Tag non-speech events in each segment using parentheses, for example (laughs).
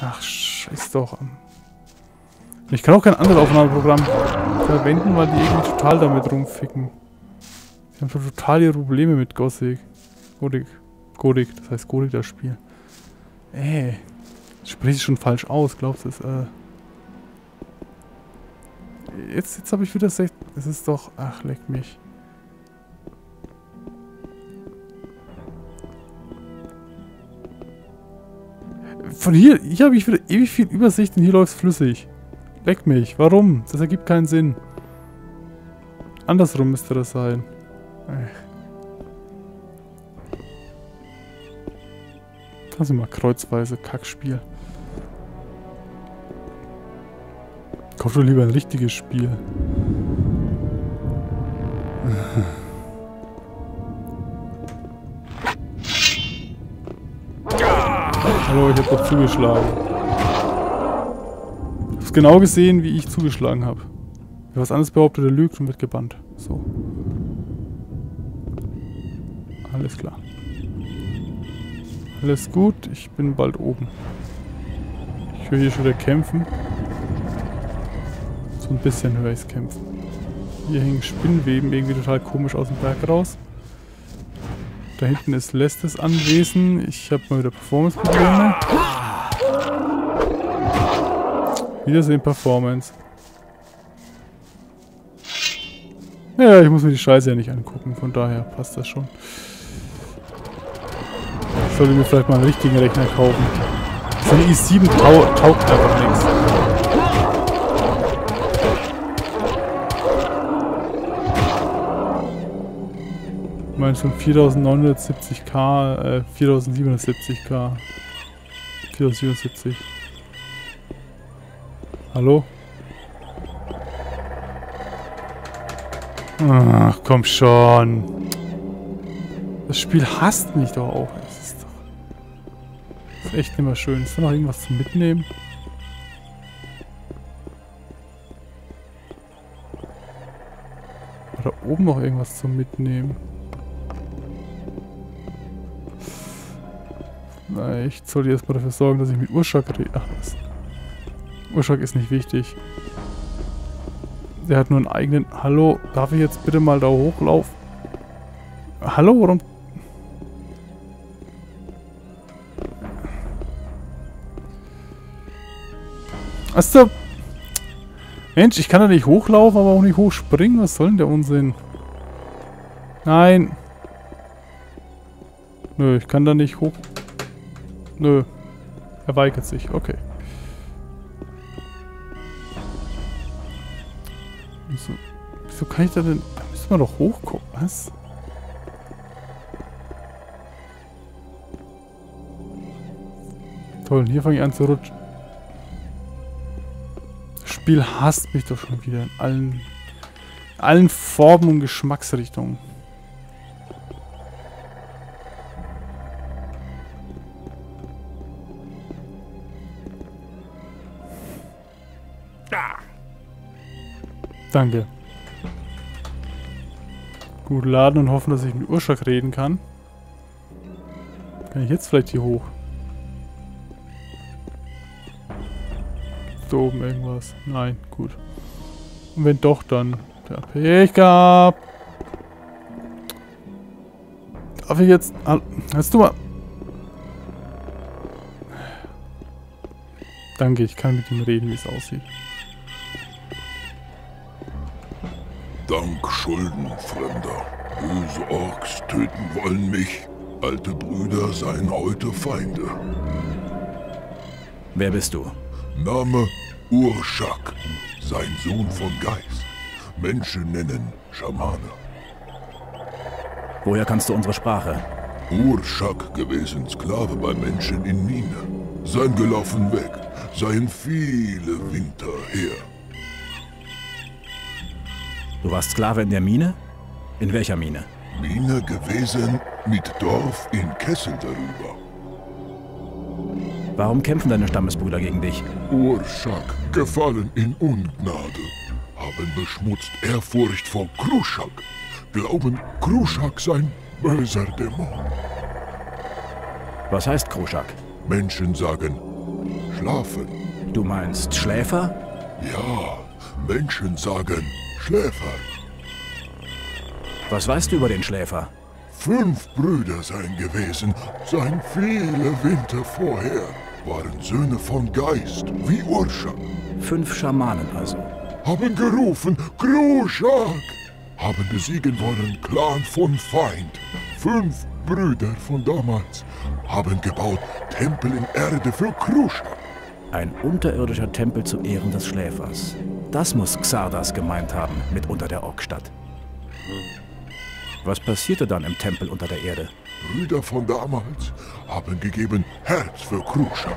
Ach, scheiß doch. Ich kann auch kein anderes Aufnahmeprogramm verwenden, weil die irgendwie total damit rumficken. Die haben schon total ihre Probleme mit Gothic. Gothic. Gothic, das heißt Gothic das Spiel. Ey. Das spreche ich schon falsch aus, glaubst du es? Äh jetzt jetzt habe ich wieder 6. Es ist doch. Ach, leck mich. Von hier, hier habe ich wieder ewig viel Übersicht und hier läuft es flüssig. Leck mich. Warum? Das ergibt keinen Sinn. Andersrum müsste das sein. Ach. Das ist immer kreuzweise Kackspiel. Kauf doch lieber ein richtiges Spiel. Hallo, ich hab doch zugeschlagen. Du hast genau gesehen, wie ich zugeschlagen habe. Wer was anderes behauptet, der lügt und wird gebannt. So. Alles klar. Alles gut, ich bin bald oben. Ich höre hier schon wieder kämpfen. So ein bisschen höre ich es kämpfen. Hier hängen Spinnweben irgendwie total komisch aus dem Berg raus. Da hinten ist Lestes Anwesen. Ich habe mal wieder Performance-Probleme. Wiedersehen Performance. Ja, ich muss mir die Scheiße ja nicht angucken, von daher passt das schon sollte mir vielleicht mal einen richtigen Rechner kaufen. So eine i7 tau taugt einfach nichts. Meine von 4970k, äh, 4770k. 4077. Hallo? Ach, komm schon. Das Spiel hasst mich doch auch ist echt immer schön. Ist da noch irgendwas zum Mitnehmen? War da oben noch irgendwas zum Mitnehmen? Ich sollte erstmal dafür sorgen, dass ich mit Urschak rede. Ach was. Urschak ist nicht wichtig. Der hat nur einen eigenen... Hallo, darf ich jetzt bitte mal da hochlaufen? Hallo, warum Achso. Mensch, ich kann da nicht hochlaufen, aber auch nicht hochspringen. Was soll denn der Unsinn? Nein. Nö, ich kann da nicht hoch... Nö. Er weigert sich. Okay. Wieso, wieso kann ich da denn... Da müssen wir doch hochgucken. Was? Toll, hier fange ich an zu rutschen. Spiel hasst mich doch schon wieder in allen, allen Formen und Geschmacksrichtungen. Danke. Gut, laden und hoffen, dass ich mit Urschak reden kann. Kann ich jetzt vielleicht hier hoch? da oben irgendwas? Nein, gut. Und wenn doch, dann der Pech gehabt. Darf ich jetzt... Hast du mal... Danke, ich kann mit ihm reden, wie es aussieht. Dank Schulden, Fremder. Böse Orks töten wollen mich. Alte Brüder seien heute Feinde. Wer bist du? Name Urshak, sein Sohn von Geist. Menschen nennen Schamane. Woher kannst du unsere Sprache? Urshak gewesen Sklave bei Menschen in Mine. Sein gelaufen weg, seien viele Winter her. Du warst Sklave in der Mine? In welcher Mine? Mine gewesen mit Dorf in Kessel darüber. Warum kämpfen deine Stammesbrüder gegen dich? Urschak, gefallen in Ungnade, haben beschmutzt Ehrfurcht vor Kruschak, glauben Kruschak sein böser Dämon. Was heißt Kruschak? Menschen sagen schlafen. Du meinst Schläfer? Ja, Menschen sagen Schläfer. Was weißt du über den Schläfer? Fünf Brüder seien gewesen, seien viele Winter vorher, waren Söhne von Geist, wie Urschak, Fünf Schamanen also. haben gerufen, Kruschak, haben besiegen wollen Clan von Feind. Fünf Brüder von damals haben gebaut Tempel in Erde für Kruschak. Ein unterirdischer Tempel zu Ehren des Schläfers. Das muss Xardas gemeint haben mit unter der Orkstadt. Was passierte dann im Tempel unter der Erde? Brüder von damals haben gegeben Herz für Kruschak.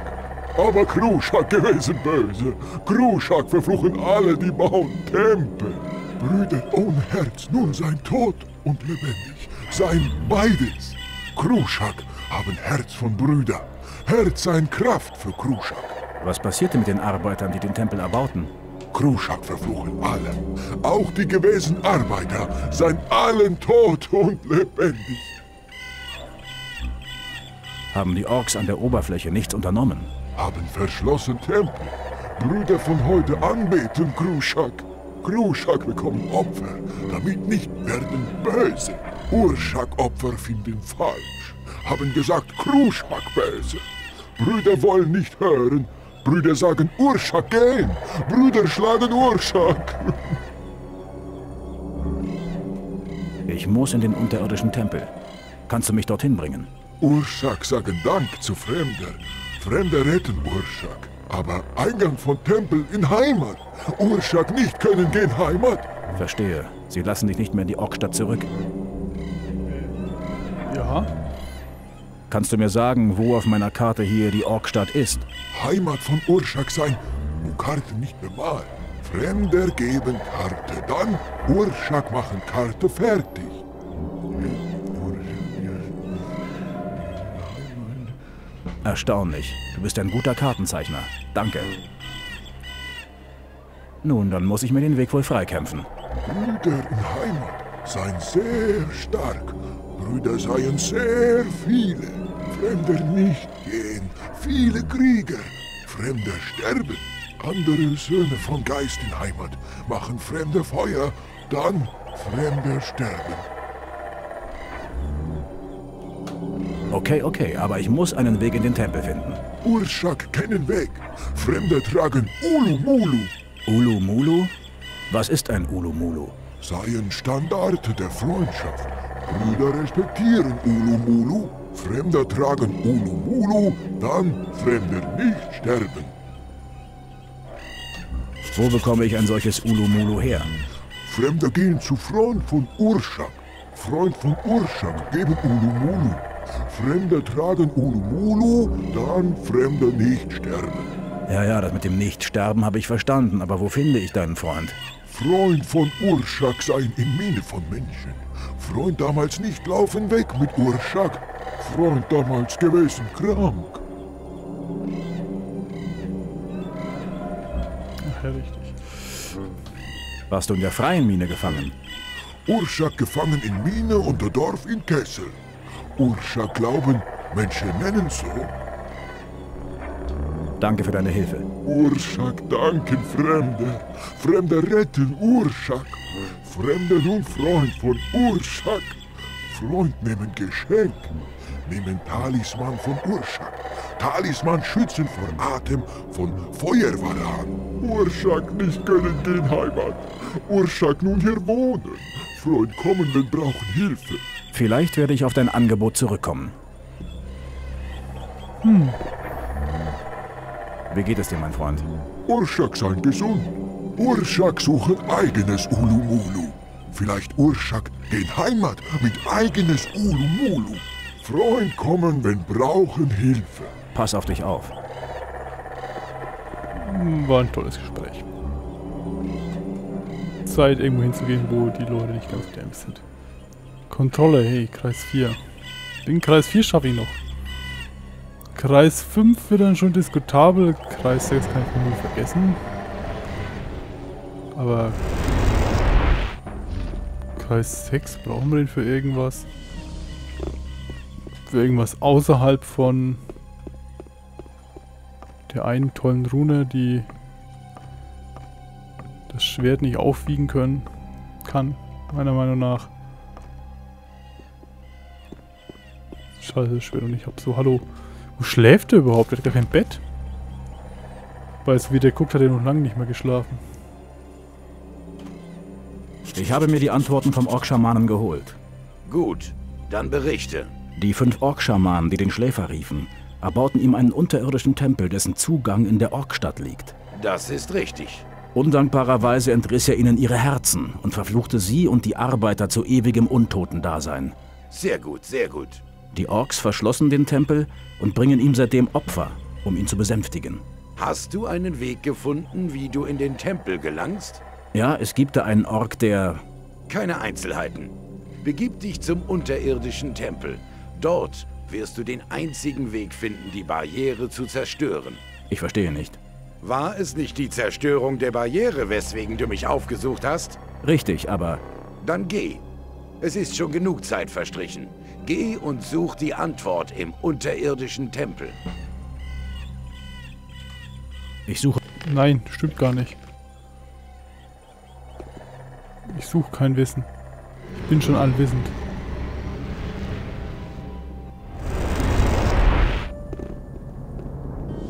Aber Kruschak gewesen böse. Kruschak verfluchen alle, die bauen Tempel. Brüder ohne Herz, nun sein tot und lebendig. Sein beides. Kruschak haben Herz von Brüder. Herz sein Kraft für Kruschak. Was passierte mit den Arbeitern, die den Tempel erbauten? Kruschak verfluchen alle. Auch die gewesen Arbeiter seien allen tot und lebendig. Haben die Orks an der Oberfläche nichts unternommen? haben verschlossen Tempel. Brüder von heute anbeten Kruschak. Kruschak bekommen Opfer, damit nicht werden böse. Urschak-Opfer finden falsch, haben gesagt Kruschak böse. Brüder wollen nicht hören. Brüder sagen Urschak gehen. Brüder schlagen Urschak. Ich muss in den unterirdischen Tempel. Kannst du mich dorthin bringen? Urschak sagen Dank zu Fremder. Fremder retten Urschak. Aber Eingang von Tempel in Heimat. Urschak nicht können gehen Heimat. Verstehe. Sie lassen dich nicht mehr in die Orkstadt zurück. Ja. Kannst du mir sagen, wo auf meiner Karte hier die Orkstadt ist? Heimat von Urschak sein, wo Karte nicht bemalt. Fremder geben Karte, dann Urschak machen Karte fertig. Erstaunlich. Du bist ein guter Kartenzeichner. Danke. Nun, dann muss ich mir den Weg wohl freikämpfen. Brüder in Heimat seien sehr stark. Brüder seien sehr viele. Fremder nicht gehen. Viele Krieger. Fremder sterben. Andere Söhne von Geist in Heimat machen fremde Feuer. Dann Fremder sterben. Okay, okay, aber ich muss einen Weg in den Tempel finden. Urschak kennen Weg. Fremder tragen Ulumulu. Ulumulu? Was ist ein Ulumulu? Seien Standard der Freundschaft. Brüder respektieren Ulumulu. Fremder tragen Ulumulu, dann Fremder nicht sterben. Wo bekomme ich ein solches Ulumulu her? Fremder gehen zu Freund von Urschak. Freund von Urschak geben Ulumulu. Fremder tragen Ulumulu, dann Fremder nicht sterben. Ja, ja, das mit dem Nichtsterben habe ich verstanden, aber wo finde ich deinen Freund? Freund von Urschak seien in Mine von Menschen. Freund damals nicht laufen weg mit Urschak. Freund damals gewesen krank. Ach ja, richtig. Warst du in der freien Mine gefangen? Urschak gefangen in Mine und der Dorf in Kessel. Urschak glauben, Menschen nennen so. Danke für deine Hilfe. Urschak danken Fremde. Fremde retten Urschak. Fremde nun Freund von Urschak. Freund nehmen Geschenk. Nehmen Talisman von Urschak. Talisman schützen vor Atem von Feuerwaran. Urschak nicht können gehen Heimat. Urschak nun hier wohnen. Freund kommen, wenn brauchen Hilfe. Vielleicht werde ich auf dein Angebot zurückkommen. Wie geht es dir, mein Freund? Urschak sein gesund. Urschak suchen eigenes Ulumulu. Vielleicht Urschak gehen Heimat mit eigenes Ulumulu. Freund kommen, wenn brauchen Hilfe. Pass auf dich auf. War ein tolles Gespräch. Zeit, irgendwo hinzugehen, wo die Leute nicht ganz dämlich sind. Kontrolle, hey, Kreis 4. Den Kreis 4 schaffe ich noch. Kreis 5 wird dann schon diskutabel. Kreis 6 kann ich nur vergessen. Aber Kreis 6 brauchen wir den für irgendwas? Für irgendwas außerhalb von der einen tollen Rune, die das Schwert nicht aufwiegen können kann, meiner Meinung nach. Scheiße, Schwert und ich hab so, hallo. Wo schläft er überhaupt? Er hat gar kein Bett. Weil so wie der guckt, hat er noch lange nicht mehr geschlafen. Ich habe mir die Antworten vom Ork-Schamanen geholt. Gut, dann berichte. Die fünf Ork-Schamanen, die den Schläfer riefen, erbauten ihm einen unterirdischen Tempel, dessen Zugang in der Orkstadt liegt. Das ist richtig. Undankbarerweise entriss er ihnen ihre Herzen und verfluchte sie und die Arbeiter zu ewigem Untotendasein. Sehr gut, sehr gut. Die Orks verschlossen den Tempel und bringen ihm seitdem Opfer, um ihn zu besänftigen. Hast du einen Weg gefunden, wie du in den Tempel gelangst? Ja, es gibt da einen Ork, der... Keine Einzelheiten. Begib dich zum unterirdischen Tempel. Dort wirst du den einzigen Weg finden, die Barriere zu zerstören. Ich verstehe nicht. War es nicht die Zerstörung der Barriere, weswegen du mich aufgesucht hast? Richtig, aber... Dann geh. Es ist schon genug Zeit verstrichen. Geh und such die Antwort im unterirdischen Tempel. Ich suche... Nein, stimmt gar nicht. Ich suche kein Wissen. Ich bin schon allwissend.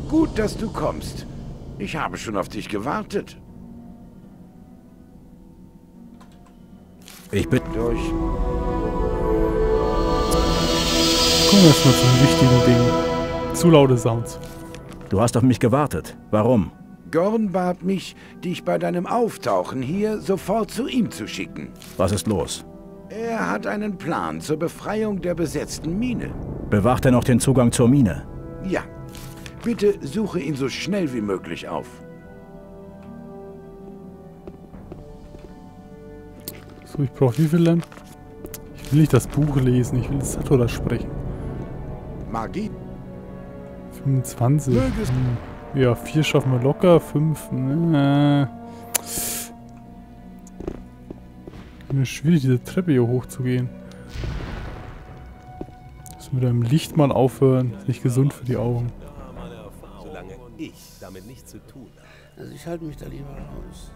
Gut, dass du kommst. Ich habe schon auf dich gewartet. Ich bin... Durch. Wir erstmal zu den wichtigen Dingen. Zu laute Sounds. Du hast auf mich gewartet. Warum? Gorn bat mich, dich bei deinem Auftauchen hier sofort zu ihm zu schicken. Was ist los? Er hat einen Plan zur Befreiung der besetzten Mine. Bewacht er noch den Zugang zur Mine? Ja. Bitte suche ihn so schnell wie möglich auf. So, ich brauche wie viele? Ich will nicht das Buch lesen, ich will das Satora sprechen. Magie? 25. Möge es- Hm. Ja, vier schaffen wir locker, fünf. Ne. Mir schwierig, diese Treppe hier hochzugehen. Müssen mit einem Licht mal aufhören. Ist nicht gesund für die Augen. solange ich damit nichts zu tun habe. Also ich halte mich da lieber raus.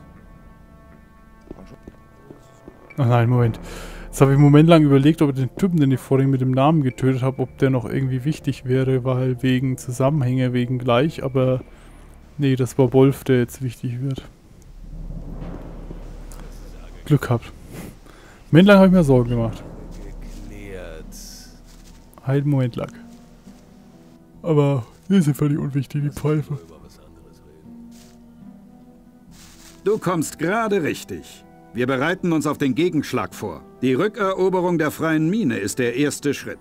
Ach nein, Moment. Jetzt habe ich einen Moment lang überlegt, ob ich den Typen, den ich vorhin mit dem Namen getötet habe, ob der noch irgendwie wichtig wäre, weil wegen Zusammenhänge, wegen gleich, aber nee, das war Wolf, der jetzt wichtig wird. Glück gehabt. Moment lang habe ich mir Sorgen gemacht. Geklärt. Einen Moment lang. Aber die ist ja völlig unwichtig, die Pfeife. Du kommst gerade richtig. Wir bereiten uns auf den Gegenschlag vor. Die Rückeroberung der freien Mine ist der erste Schritt.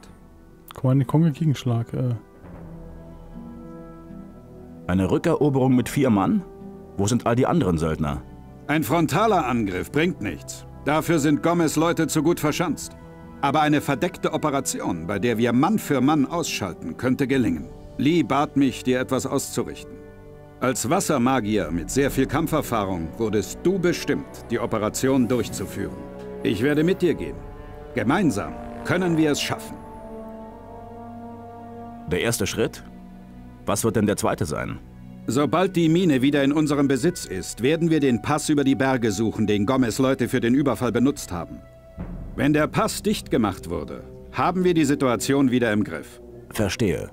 Konge Gegenschlag. Äh, Eine Rückeroberung mit vier Mann? Wo sind all die anderen Söldner? Ein frontaler Angriff bringt nichts. Dafür sind Gomez Leute zu gut verschanzt. Aber eine verdeckte Operation, bei der wir Mann für Mann ausschalten, könnte gelingen. Lee bat mich, dir etwas auszurichten. Als Wassermagier mit sehr viel Kampferfahrung wurdest du bestimmt, die Operation durchzuführen. Ich werde mit dir gehen. Gemeinsam können wir es schaffen. Der erste Schritt? Was wird denn der zweite sein? Sobald die Mine wieder in unserem Besitz ist, werden wir den Pass über die Berge suchen, den Gomez Leute für den Überfall benutzt haben. Wenn der Pass dicht gemacht wurde, haben wir die Situation wieder im Griff. Verstehe.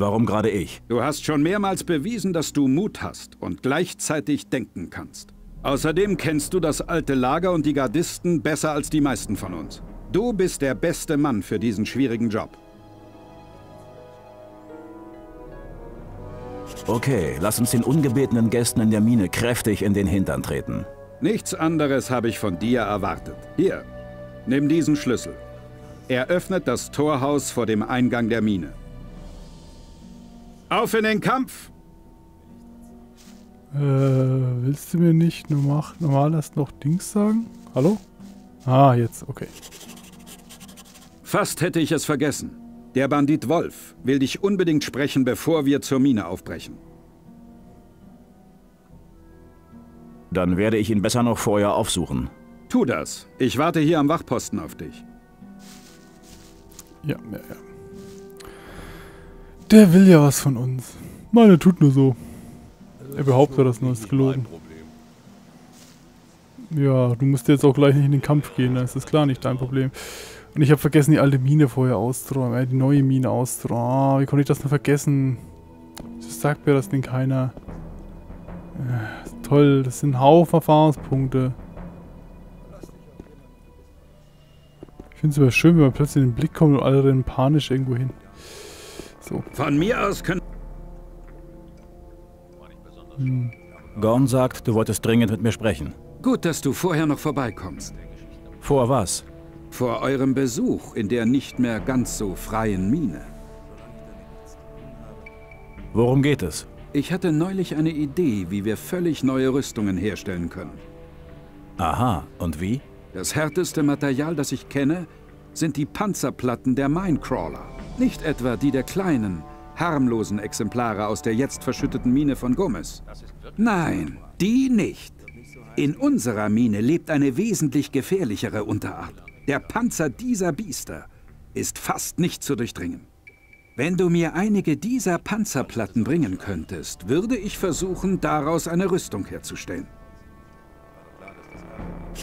Warum gerade ich? Du hast schon mehrmals bewiesen, dass du Mut hast und gleichzeitig denken kannst. Außerdem kennst du das alte Lager und die Gardisten besser als die meisten von uns. Du bist der beste Mann für diesen schwierigen Job. Okay, lass uns den ungebetenen Gästen in der Mine kräftig in den Hintern treten. Nichts anderes habe ich von dir erwartet. Hier, nimm diesen Schlüssel. Er öffnet das Torhaus vor dem Eingang der Mine. Auf in den Kampf! äh, willst du mir nicht normal, normal erst noch Dings sagen? Hallo? Ah, jetzt, okay. Fast hätte ich es vergessen. Der Bandit Wolf will dich unbedingt sprechen, bevor wir zur Mine aufbrechen. Dann werde ich ihn besser noch vorher aufsuchen. Tu das. Ich warte hier am Wachposten auf dich. Ja, ja, ja. Der will ja was von uns. Meine tut nur so. Er behauptet das nur, ist gelogen. Ja, du musst jetzt auch gleich nicht in den Kampf gehen, das ist klar nicht dein Problem. Und ich habe vergessen, die alte Mine vorher auszuräumen, äh, die neue Mine auszuräumen. Oh, wie konnte ich das nur vergessen? Das sagt mir das denn keiner. Äh, toll, das sind Haufen Erfahrungspunkte. Ich finde es aber schön, wenn man plötzlich in den Blick kommt und alle rennen panisch irgendwo hin. So. Von mir aus können... Hm. Gorn sagt, du wolltest dringend mit mir sprechen. Gut, dass du vorher noch vorbeikommst. Vor was? Vor eurem Besuch in der nicht mehr ganz so freien Mine. Worum geht es? Ich hatte neulich eine Idee, wie wir völlig neue Rüstungen herstellen können. Aha, und wie? Das härteste Material, das ich kenne, sind die Panzerplatten der Minecrawler. Nicht etwa die der kleinen, harmlosen Exemplare aus der jetzt verschütteten Mine von Gomez. Nein, die nicht. In unserer Mine lebt eine wesentlich gefährlichere Unterart. Der Panzer dieser Biester ist fast nicht zu durchdringen. Wenn du mir einige dieser Panzerplatten bringen könntest, würde ich versuchen, daraus eine Rüstung herzustellen.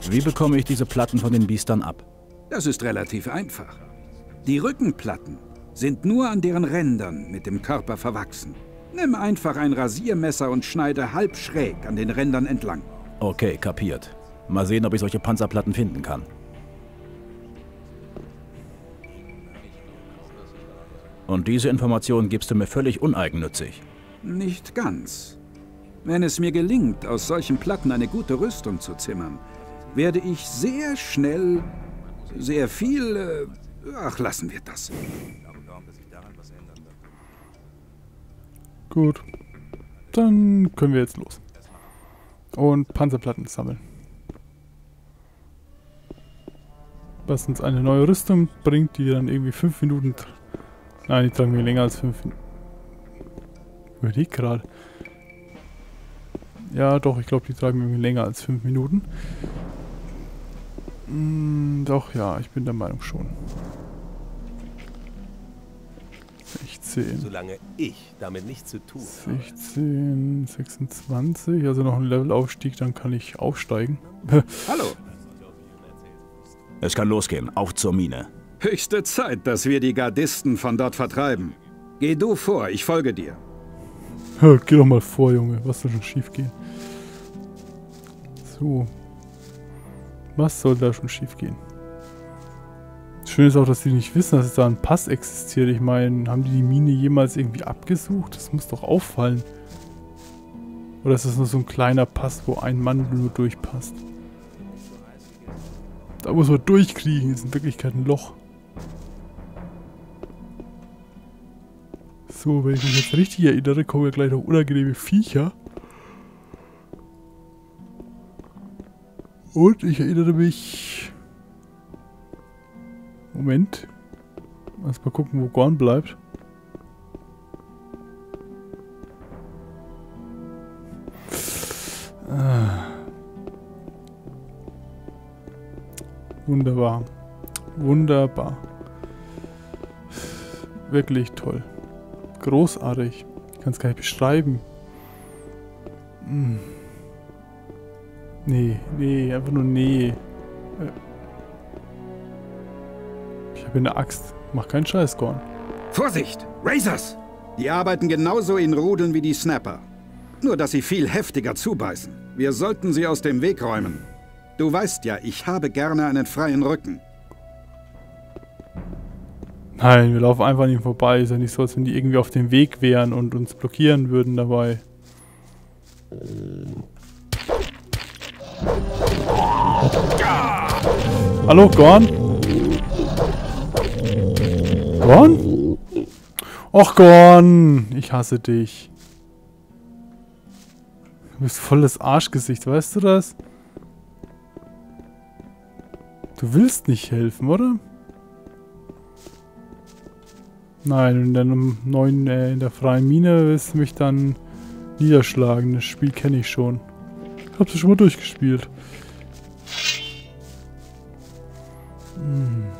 Wie bekomme ich diese Platten von den Biestern ab? Das ist relativ einfach. Die Rückenplatten sind nur an deren Rändern mit dem Körper verwachsen. Nimm einfach ein Rasiermesser und schneide halb schräg an den Rändern entlang. Okay, kapiert. Mal sehen, ob ich solche Panzerplatten finden kann. Und diese Information gibst du mir völlig uneigennützig. Nicht ganz. Wenn es mir gelingt, aus solchen Platten eine gute Rüstung zu zimmern, werde ich sehr schnell sehr viel... Äh, ach, lassen wir das. Gut. Dann können wir jetzt los. Und Panzerplatten sammeln. Was uns eine neue Rüstung bringt, die dann irgendwie 5 Minuten... Nein, die tragen wir länger als 5 Minuten. Überleg gerade. Ja, doch, ich glaube, die tragen irgendwie länger als 5 Minuten. Hm, doch, ja, ich bin der Meinung schon. 16. Solange ich damit nichts zu tun 16, 26, also noch ein Levelaufstieg, dann kann ich aufsteigen. (laughs) Hallo. Es kann losgehen, auf zur Mine. Höchste Zeit, dass wir die Gardisten von dort vertreiben. Geh du vor, ich folge dir. Geh doch mal vor, Junge, was soll schon schief gehen? So, was soll da schon schief gehen? Schön ist auch, dass die nicht wissen, dass es da ein Pass existiert. Ich meine, haben die die Mine jemals irgendwie abgesucht? Das muss doch auffallen. Oder ist das nur so ein kleiner Pass, wo ein Mann nur durchpasst? Da muss man durchkriegen. Ist in Wirklichkeit ein Loch. So, wenn ich mich jetzt richtig erinnere, kommen ja gleich noch unangenehme Viecher. Und ich erinnere mich... Moment. Lass mal gucken, wo Gorn bleibt. Ah. Wunderbar. Wunderbar. Wirklich toll. Großartig. Ich kann es gar nicht beschreiben. Mmh. Nee, nee, einfach nur nee. Ich habe eine Axt. Mach keinen Scheiß, Gorn. Vorsicht! Razors! Die arbeiten genauso in Rudeln wie die Snapper. Nur, dass sie viel heftiger zubeißen. Wir sollten sie aus dem Weg räumen. Du weißt ja, ich habe gerne einen freien Rücken. Nein, wir laufen einfach ihm vorbei. Ist ja nicht so, als wenn die irgendwie auf dem Weg wären und uns blockieren würden dabei. Hallo, Gorn? Gorn? Och, Gorn! Ich hasse dich. Du bist volles Arschgesicht, weißt du das? Du willst nicht helfen, oder? Nein, in der neuen, äh, in der freien Mine willst du mich dann niederschlagen. Das Spiel kenne ich schon. Ich hab's schon mal durchgespielt. Hm.